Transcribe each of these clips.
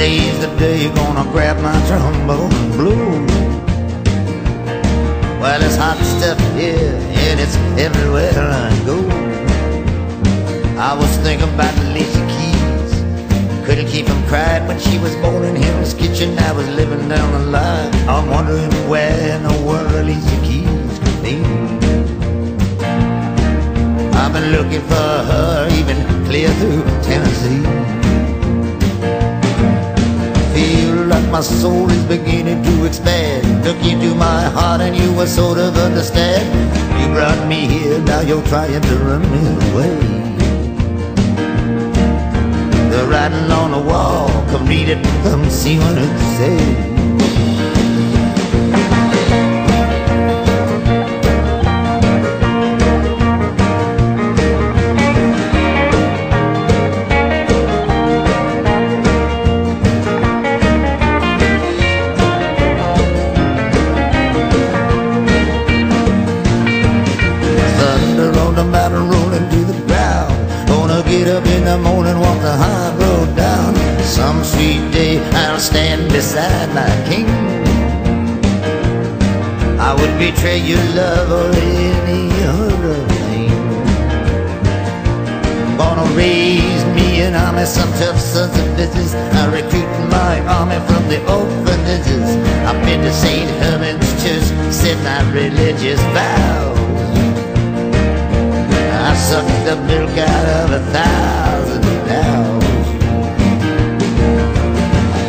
Today's the day you're gonna grab my trombone blow. Well, it's hot stuff here, and it's everywhere I go. I was thinking about Alicia Keys. Couldn't keep from crying when she was born in Hell's Kitchen. I was living down the line. I'm wondering where in the world Alicia Keys could be. I've been looking for her even clear through Tennessee. My soul is beginning to expand. Took you to my heart and you were sort of understand. You brought me here, now you're trying to run me away. The writing on the wall, come read it, come see what it says. The mountain rolling to the ground. Gonna get up in the morning, walk the high road down. Some sweet day I'll stand beside my king. I would betray your love or any other thing. Gonna raise me an army, some tough sons of bitches. I recruit my army from the orphanages. I've been to St. Herman's Church, said my religious vows. The milk out of a thousand cows.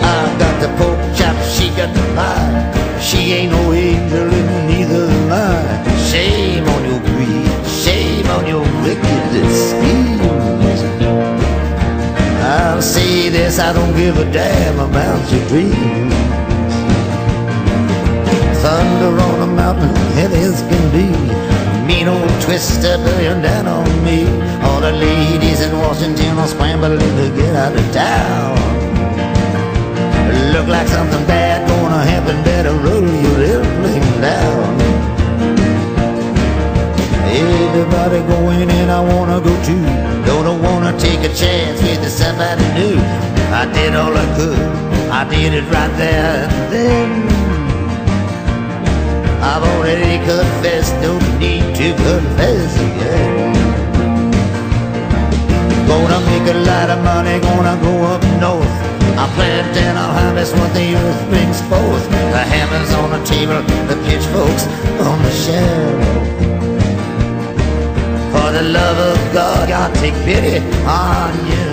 I got the pork chop, she got the pie. She ain't no angel and neither am I. Shame on your greed, shame on your wicked schemes. I'll say this, I don't give a damn about your dreams. Thunder on a mountain, heavy as can be. Old twister bearing down on me. All the ladies in Washington are scrambling to get out of town. Look like something bad gonna happen. Better roll your airplane down. Everybody going and I wanna go too. Don't wanna take a chance with somebody new. I did all I could. I did it right there and then. I've already confessed, don't need to confess again. Gonna make a lot of money, gonna go up north. I plant and I'll harvest what the earth brings forth. The hammers on the table, the pitchforks on the shelf. For the love of God, God take pity on you.